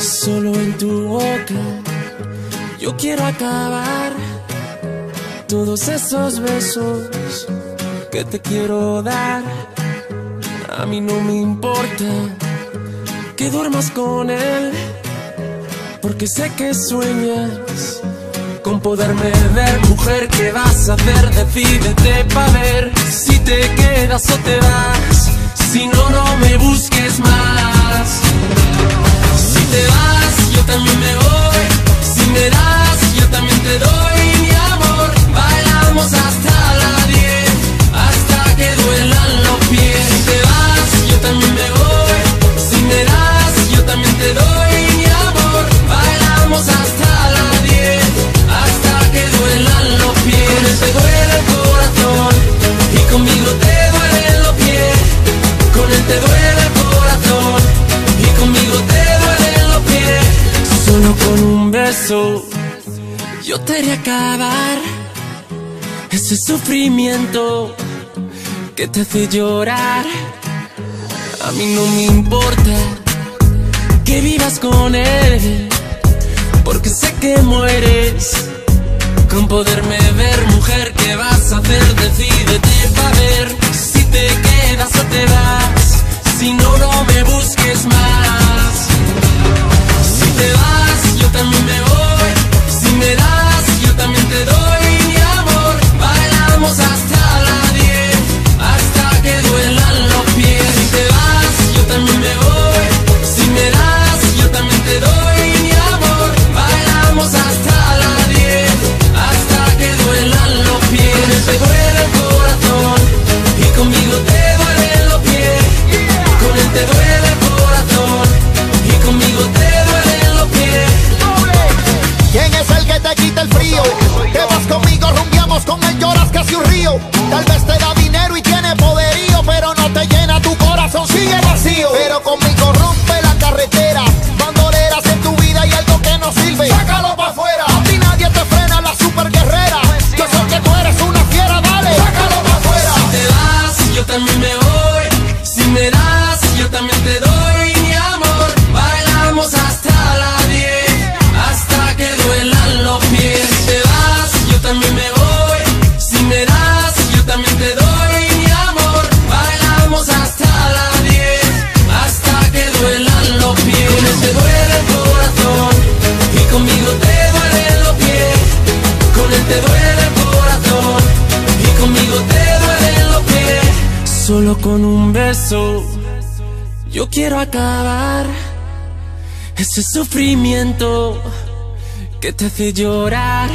Solo en tu boca yo quiero acabar todos esos besos que te quiero dar. A mí no me importa que duermas con él, porque sé que sueñas con poderme ver. Mujer, ¿qué vas a hacer? Decídete pa' ver si te quedas o te vas. Si no, no me busques más. Si te también me yo te haré acabar ese sufrimiento que te hace llorar. A mí no me importa que vivas con él, porque sé que mueres con poderme Tal vez te da dinero y tiene poderío, pero no te llena tu corazón, sigue vacío. Pero conmigo rompe la carretera, bandoleras en tu vida y algo que no sirve. Sácalo para afuera, a ti nadie te frena, la super guerrera. Yo sé que tú eres una fiera, dale, sácalo para afuera. Si te vas, yo también me voy. Si me das, yo también te doy Con un beso yo quiero acabar ese sufrimiento que te hace llorar.